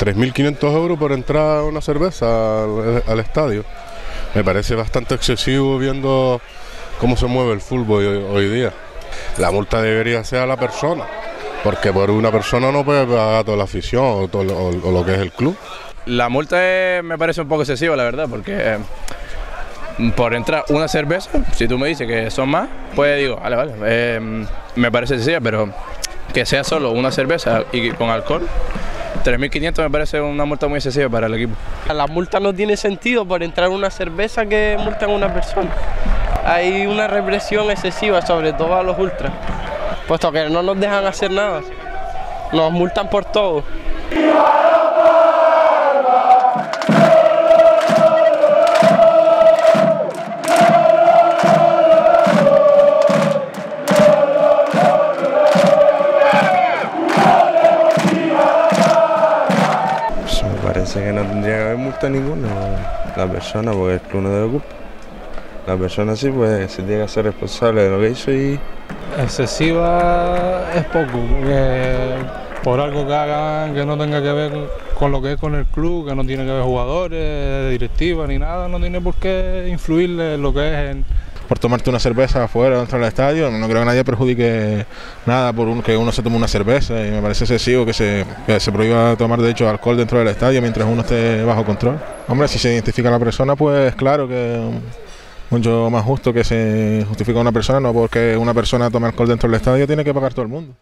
3.500 euros por entrar una cerveza al, estadio. Me parece bastante excesivo viendo cómo se mueve el fútbol hoy, día. La multa debería ser a la persona, porque por una persona no puede pagar toda la afición o, todo lo- que es el club. La multa me parece un poco excesiva, la verdad, porque eh, por entrar una cerveza, si tú me dices que son más, pues digo, vale, vale, eh, me parece excesiva, pero que sea solo una cerveza y con alcohol, 3.500 me parece una multa muy excesiva para el equipo. La multa no tiene sentido por entrar una cerveza que multan a una persona. Hay una represión excesiva, sobre todo a los ultras, puesto que no nos dejan hacer nada. Nos multan por todo. Parece que no tendría que haber multa ninguna la persona, porque el club no debe culpa. La persona sí, pues se tiene que hacer responsable de lo que hizo y Excesiva es poco, porque por algo que hagan que no tenga que ver con lo que es con el club, que no tiene que ver jugadores, directiva ni nada, no tiene por qué influirle en lo que es en, por tomarte una cerveza afuera dentro del estadio. No creo que nadie perjudique nada por que uno se tome una cerveza y me parece excesivo que se, que se prohíba tomar de hecho alcohol dentro del estadio mientras uno esté bajo control. Hombre, si se identifica a la persona, pues claro que mucho más justo que se justifica a una persona, no porque una persona tome alcohol dentro del estadio tiene que pagar todo el mundo.